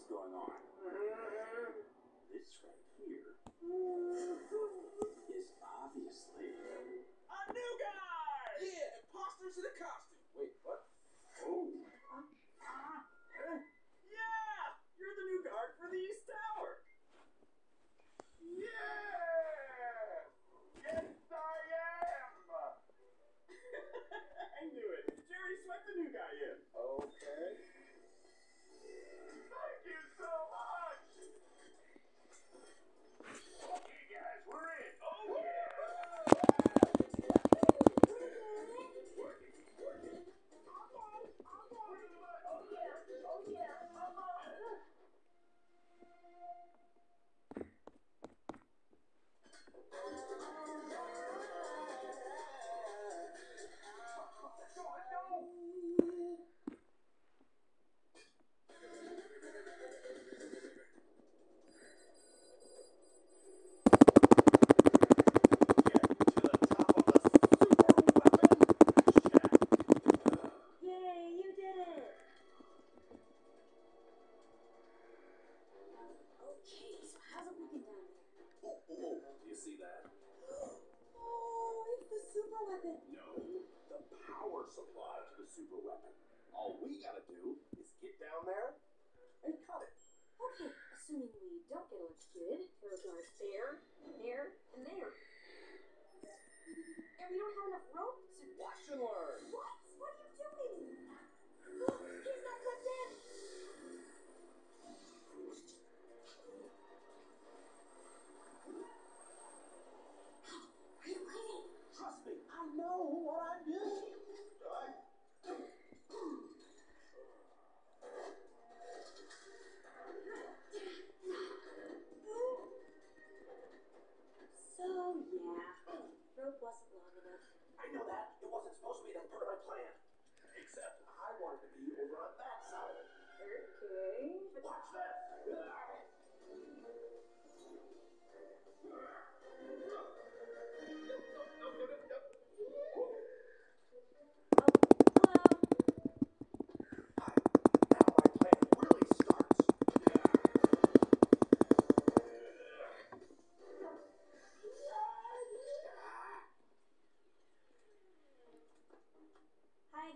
what's going on. Mm-hmm. Weapon! No, the power supply to the super weapon. All we gotta do is get down there and cut it. Okay, assuming we don't get electrocuted, there are there, there, and there. And we don't have enough rope to. Watch and learn.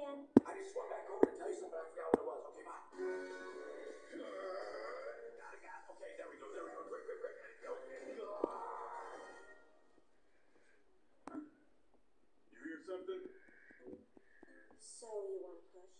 Again. I just swung back over to tell you something. I forgot what it was. Okay, bye. Got it, got it. Okay, there we go. There we go. Quick, quick, quick. You hear something? So you want to push?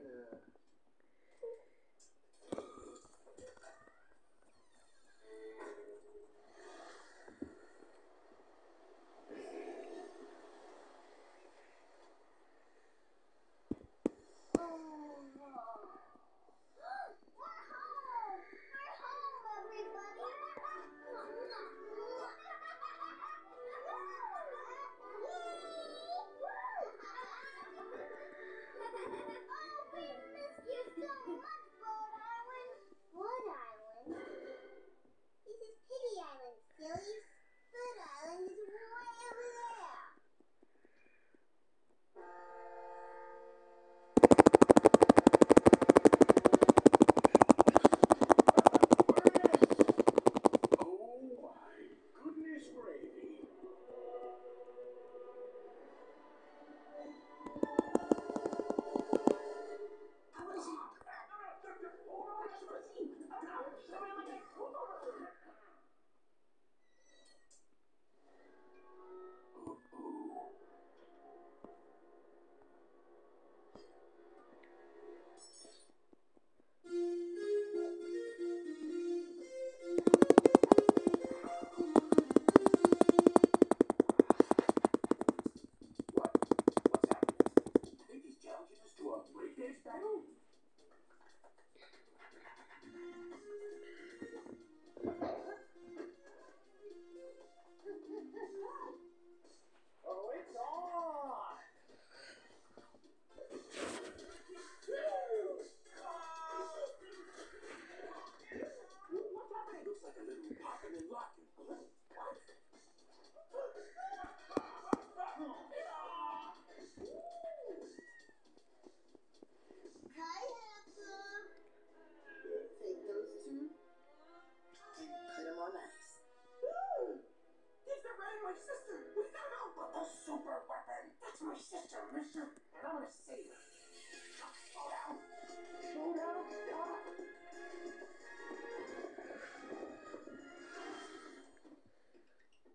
这。生气，啊！要不然我先走走了。And. Take those two and put them on ice. My sister! We gotta go! But the super weapon! That's my sister, mister.